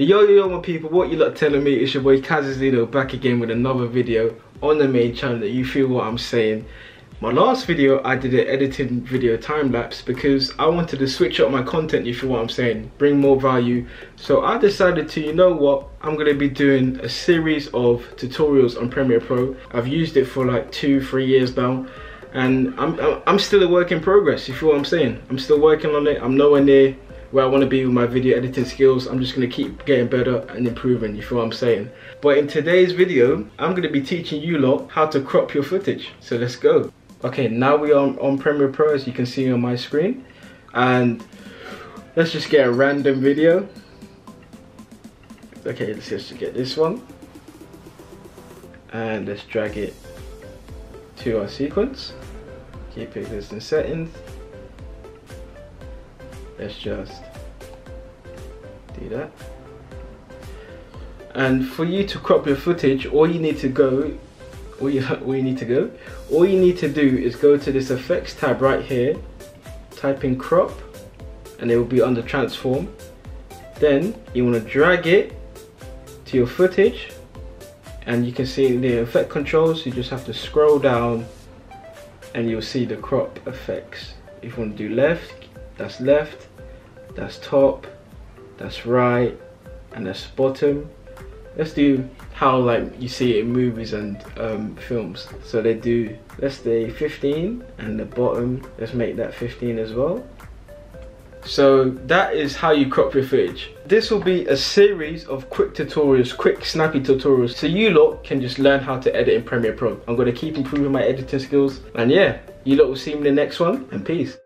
Yo yo yo, my people, what you lot telling me? It's your boy Cazzazino back again with another video on the main channel that you feel what I'm saying. My last video I did an editing video time lapse because I wanted to switch up my content you feel what I'm saying, bring more value. So I decided to, you know what, I'm gonna be doing a series of tutorials on Premiere Pro. I've used it for like two, three years now and I'm, I'm still a work in progress, you feel what I'm saying? I'm still working on it, I'm nowhere near where I want to be with my video editing skills. I'm just going to keep getting better and improving, you feel what I'm saying? But in today's video, I'm going to be teaching you lot how to crop your footage. So let's go. Okay, now we are on Premiere Pro as you can see on my screen. And let's just get a random video. Okay, let's just get this one. And let's drag it to our sequence. Keep it existing settings let's just do that. And for you to crop your footage all you need to go all you, all you need to go all you need to do is go to this effects tab right here type in crop and it will be under transform. Then you want to drag it to your footage and you can see the effect controls. You just have to scroll down and you'll see the crop effects. If you want to do left that's left that's top that's right and that's bottom let's do how like you see it in movies and um, films so they do let's say 15 and the bottom let's make that 15 as well so that is how you crop your footage. This will be a series of quick tutorials, quick snappy tutorials, so you lot can just learn how to edit in Premiere Pro. I'm gonna keep improving my editing skills, and yeah, you lot will see me in the next one, and peace.